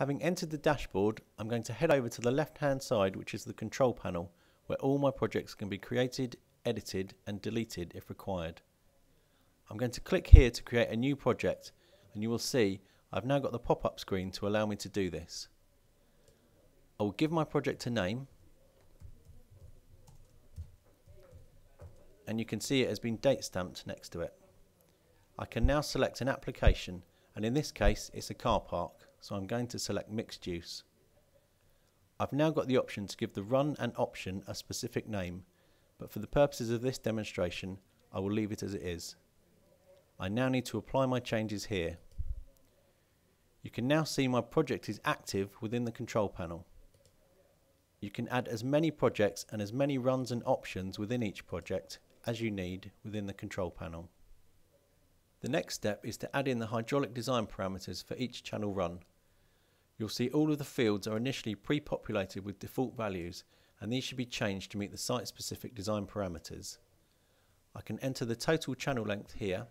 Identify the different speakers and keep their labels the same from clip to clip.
Speaker 1: Having entered the dashboard, I'm going to head over to the left hand side which is the control panel where all my projects can be created, edited and deleted if required. I'm going to click here to create a new project and you will see I've now got the pop-up screen to allow me to do this. I will give my project a name and you can see it has been date stamped next to it. I can now select an application and in this case it's a car park so I'm going to select mixed use. I've now got the option to give the run and option a specific name but for the purposes of this demonstration I will leave it as it is. I now need to apply my changes here. You can now see my project is active within the control panel. You can add as many projects and as many runs and options within each project as you need within the control panel. The next step is to add in the hydraulic design parameters for each channel run. You'll see all of the fields are initially pre-populated with default values and these should be changed to meet the site-specific design parameters. I can enter the total channel length here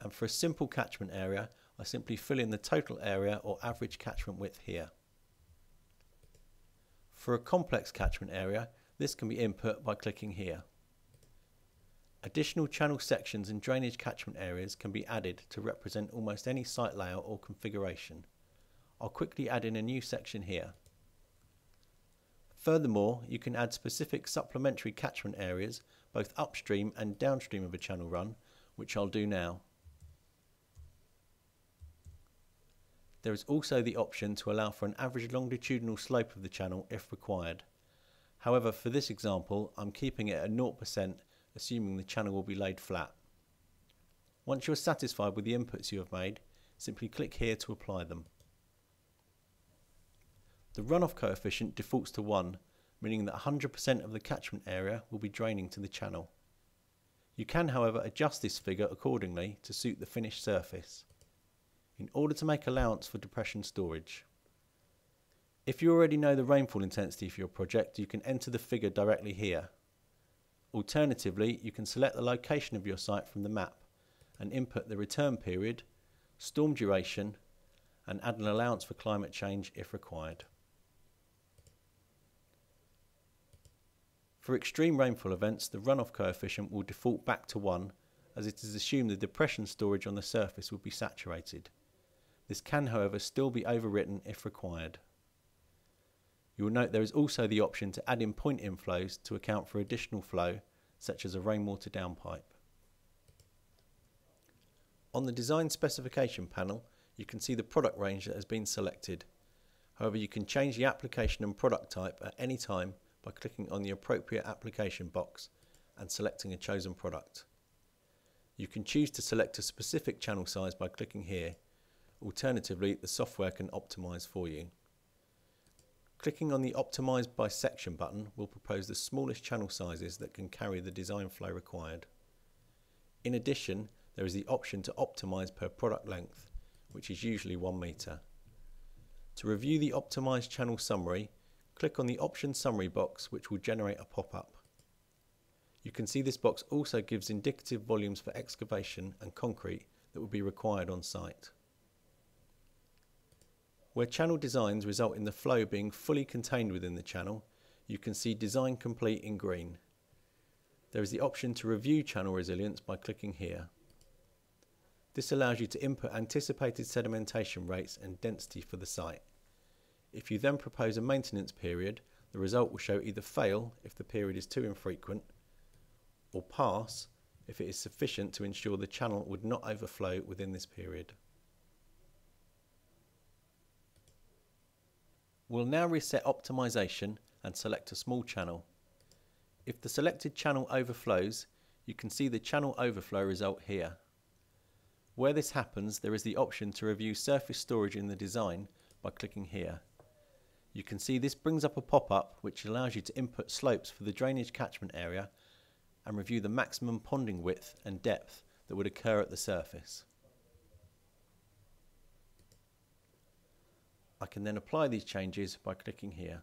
Speaker 1: and for a simple catchment area I simply fill in the total area or average catchment width here. For a complex catchment area this can be input by clicking here. Additional channel sections and drainage catchment areas can be added to represent almost any site layout or configuration. I'll quickly add in a new section here. Furthermore, you can add specific supplementary catchment areas both upstream and downstream of a channel run, which I'll do now. There is also the option to allow for an average longitudinal slope of the channel if required. However, for this example, I'm keeping it at 0% assuming the channel will be laid flat. Once you are satisfied with the inputs you have made, simply click here to apply them. The runoff coefficient defaults to 1, meaning that 100% of the catchment area will be draining to the channel. You can however adjust this figure accordingly to suit the finished surface, in order to make allowance for depression storage. If you already know the rainfall intensity for your project, you can enter the figure directly here. Alternatively, you can select the location of your site from the map and input the return period, storm duration, and add an allowance for climate change if required. For extreme rainfall events, the runoff coefficient will default back to 1 as it is assumed the depression storage on the surface will be saturated. This can however still be overwritten if required. You will note there is also the option to add in point inflows to account for additional flow, such as a rainwater downpipe. On the design specification panel, you can see the product range that has been selected. However, you can change the application and product type at any time by clicking on the appropriate application box and selecting a chosen product. You can choose to select a specific channel size by clicking here. Alternatively, the software can optimize for you. Clicking on the Optimize by Section button will propose the smallest channel sizes that can carry the design flow required. In addition, there is the option to optimize per product length, which is usually 1 meter. To review the optimized channel summary, click on the option summary box which will generate a pop-up. You can see this box also gives indicative volumes for excavation and concrete that will be required on site. Where channel designs result in the flow being fully contained within the channel, you can see Design Complete in green. There is the option to review channel resilience by clicking here. This allows you to input anticipated sedimentation rates and density for the site. If you then propose a maintenance period, the result will show either fail if the period is too infrequent, or pass if it is sufficient to ensure the channel would not overflow within this period. We'll now reset optimization and select a small channel. If the selected channel overflows, you can see the channel overflow result here. Where this happens, there is the option to review surface storage in the design by clicking here. You can see this brings up a pop-up which allows you to input slopes for the drainage catchment area and review the maximum ponding width and depth that would occur at the surface. Can then apply these changes by clicking here.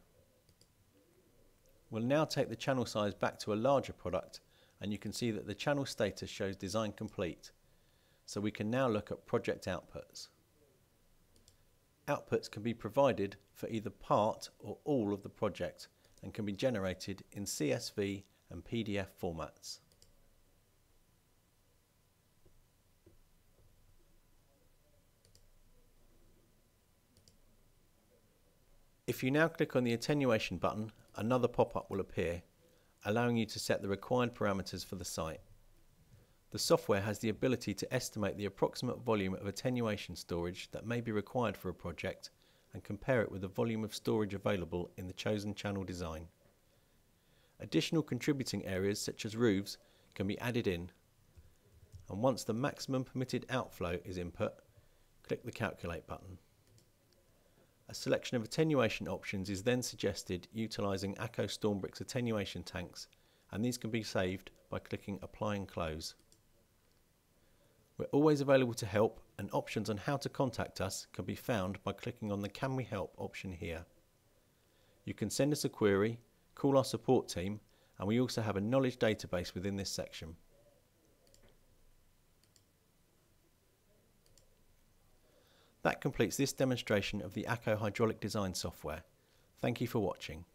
Speaker 1: We'll now take the channel size back to a larger product and you can see that the channel status shows design complete. So we can now look at project outputs. Outputs can be provided for either part or all of the project and can be generated in CSV and PDF formats. If you now click on the attenuation button, another pop-up will appear, allowing you to set the required parameters for the site. The software has the ability to estimate the approximate volume of attenuation storage that may be required for a project and compare it with the volume of storage available in the chosen channel design. Additional contributing areas such as roofs can be added in and once the maximum permitted outflow is input, click the calculate button. A selection of attenuation options is then suggested utilising ACO StormBrixx attenuation tanks and these can be saved by clicking apply and close. We're always available to help and options on how to contact us can be found by clicking on the Can We Help option here. You can send us a query, call our support team and we also have a knowledge database within this section. That completes this demonstration of the ACO hydraulic design software. Thank you for watching.